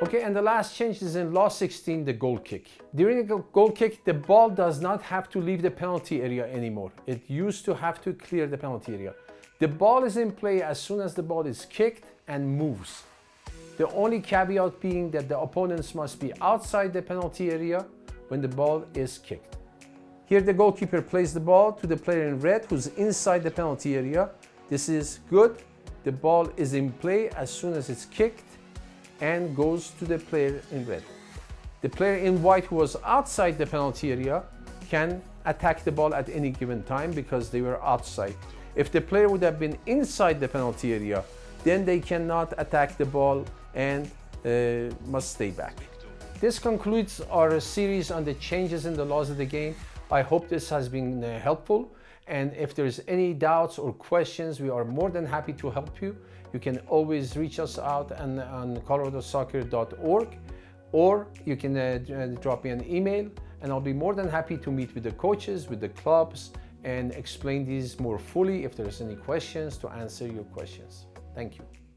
Okay, and the last change is in Law 16, the goal kick. During a goal kick, the ball does not have to leave the penalty area anymore. It used to have to clear the penalty area. The ball is in play as soon as the ball is kicked and moves. The only caveat being that the opponents must be outside the penalty area when the ball is kicked. Here the goalkeeper plays the ball to the player in red who's inside the penalty area. This is good. The ball is in play as soon as it's kicked and goes to the player in red. The player in white who was outside the penalty area can attack the ball at any given time because they were outside. If the player would have been inside the penalty area, then they cannot attack the ball and uh, must stay back. This concludes our series on the changes in the laws of the game. I hope this has been uh, helpful. And if there's any doubts or questions, we are more than happy to help you. You can always reach us out on, on coloradosoccer.org or you can uh, uh, drop me an email and I'll be more than happy to meet with the coaches, with the clubs, and explain these more fully if there's any questions to answer your questions. Thank you.